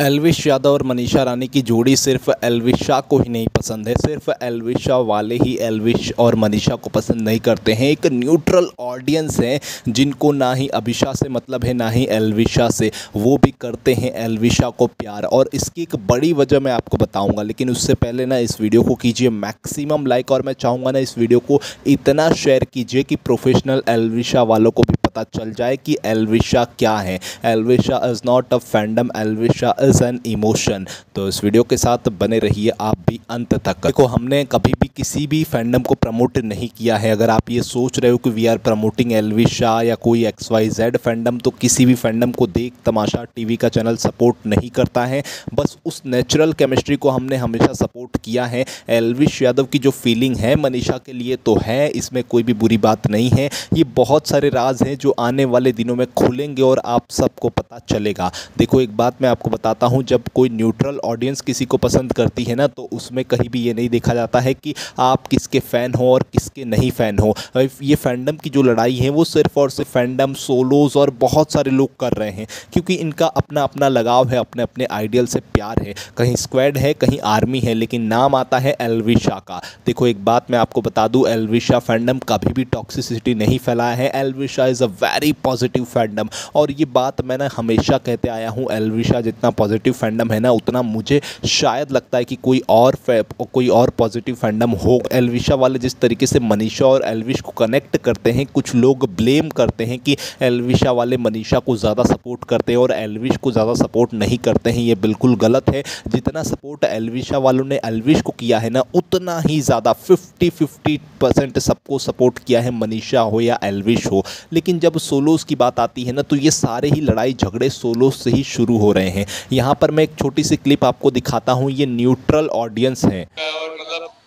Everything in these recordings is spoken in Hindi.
एलविश यादव और मनीषा रानी की जोड़ी सिर्फ़ एलविशा को ही नहीं पसंद है। सिर्फ़ एलविशा वाले ही एलविश और मनीषा को पसंद नहीं करते हैं। एक न्यूट्रल ऑडियंस है, जिनको ना ही अभिषा से मतलब है, ना ही एलविशा से। वो भी करते हैं एलविशा को प्यार। और इसकी एक बड़ी वजह मैं आपको बताऊँगा, लेकिन उससे पहले ना इस वीडियो को कीजिए मैक्सिमम लाइक। और मैं चाहूँगा ना इस वीडियो को इतना शेयर कीजिए कि प्रोफेशनल एलविशा वालों को भी पता चल जाए कि एलविशा क्या है। Elvisha is not a fandom Elvisha is an emotion तो इस वीडियो के साथ बने रहिए आप भी अंत तक। देखो, हमने कभी भी किसी भी फैंडम को प्रमोट नहीं किया है। अगर आप ये सोच रहे हो कि वी आर प्रमोटिंग एलविशा या कोई एक्स वाई जेड फैंडम तो किसी भी फैंडम को देख, तमाशा टीवी का चैनल सपोर्ट नहीं करता है। बस उस नेचुरल केमिस्ट्री को हमने हमेशा सपोर्ट किया है। एलविश यादव की जो फीलिंग है मनीषा के लिए तो है, इसमें कोई भी बुरी बात नहीं है। ये बहुत सारे राज हैं जो आने वाले दिनों में खुलेंगे और आप सबको पता चलेगा। देखो, एक बात मैं आपको बताता हूँ, जब कोई न्यूट्रल ऑडियंस किसी को पसंद करती है ना तो उसमें कहीं भी ये नहीं देखा जाता है कि आप किसके फ़ैन हो और किसके नहीं फ़ैन हो। ये फैंडम की जो लड़ाई है, वो सिर्फ़ और सिर्फ़ फैंडम सोलोज़ और बहुत सारे लोग कर रहे हैं, क्योंकि इनका अपना अपना लगाव है अपने अपने आइडियल से प्यार है। कहीं स्क्वाड है, कहीं आर्मी है, लेकिन नाम आता है एलविशा का। देखो, एक बात मैं आपको बता दूँ, एलविशा फैंडम कभी भी टॉक्सिसिटी नहीं फैलाया है। Elvisha is a very positive fandom और ये बात मैंने हमेशा कहते आया हूँ एलविशा जितना पॉजिटिव फैंडम है ना, उतना मुझे शायद लगता है कि कोई और कोई और पॉजिटिव फैंडम हो। एलविशा वाले जिस तरीके से मनीषा और एलविश को कनेक्ट करते हैं, कुछ लोग ब्लेम करते हैं कि एलविशा वाले मनीषा को ज़्यादा सपोर्ट करते हैं और एलविश को ज़्यादा सपोर्ट नहीं करते हैं, ये बिल्कुल गलत है। जितना सपोर्ट एलविशा वालों ने एलविश को किया है ना, उतना ही ज़्यादा फिफ्टी फिफ्टी परसेंट सबको सपोर्ट किया है मनीषा हो या एलविश हो। लेकिन जब सोलोस की बात आती है ना तो ये सारे ही लड़ाई झगड़े सोलोस से ही शुरू हो रहे हैं। यहाँ पर मैं एक छोटी सी क्लिप आपको दिखाता हूँ, ये न्यूट्रल ऑडियंस है।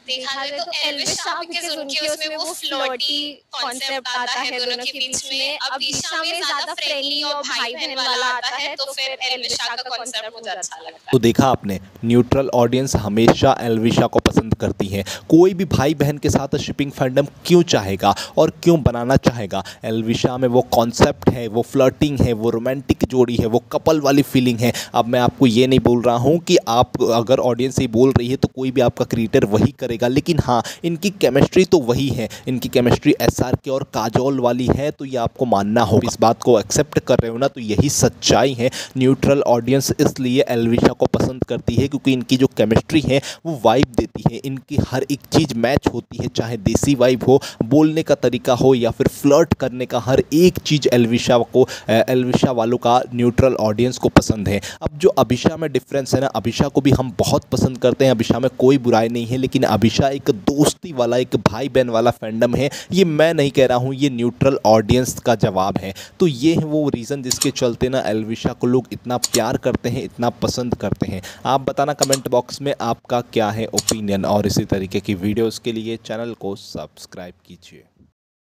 देखा जाए तो एल्विश साहब उनके उसमें वो फ्लर्टी कॉन्सेप्ट आता है दोनों के बीच में अब ईशा में ज़्यादा फ्रेंडली और भाई बहन वाला आता है तो फिर एल्विशा का कॉन्सेप्ट मुझे अच्छा लगता है। तो देखा आपने न्यूट्रल ऑडियंस हमेशा एल्विशा को पसंद करती है। कोई भी भाई बहन के साथ शिपिंग फैंडम क्यों चाहेगा और क्यों बनाना चाहेगा? एल्विशा में वो कॉन्सेप्ट है वो फ्लर्टिंग है वो रोमांटिक जोड़ी है वो कपल वाली फीलिंग है। अब मैं आपको ये नहीं बोल रहा हूँ कि आप अगर ऑडियंस ये बोल रही है तो कोई भी आपका क्रिएटर वही करेगा। करेगा लेकिन हाँ इनकी केमिस्ट्री तो वही है। इनकी केमिस्ट्री एस के और काजोल वाली है तो ये आपको मानना हो इस बात को एक्सेप्ट कर रहे हो ना तो यही सच्चाई है। न्यूट्रल ऑडियंस इसलिए एलविशा को पसंद करती है, क्योंकि इनकी जो केमिस्ट्री है, वो वाइब देती है। इनकी हर एक चीज़ मैच होती है, चाहे देसी वाइब हो, बोलने का तरीका हो, या फिर फ्लर्ट करने का, हर एक चीज़ एलविशा को एलविशा वालों का न्यूट्रल ऑडियंस को पसंद है। अब जो अभिषा में डिफरेंस है ना अभिषा को भी हम बहुत पसंद करते हैं। अभिषा में कोई बुराई नहीं है, लेकिन अभी हमेशा एक दोस्ती वाला, एक भाई बहन वाला फैंडम है। ये मैं नहीं कह रहा हूँ, ये न्यूट्रल ऑडियंस का जवाब है। तो ये है वो रीज़न जिसके चलते ना एलविशा को लोग इतना प्यार करते हैं, इतना पसंद करते हैं। आप बताना कमेंट बॉक्स में आपका क्या है ओपिनियन और इसी तरीके की वीडियोज़ के लिए चैनल को सब्सक्राइब कीजिए।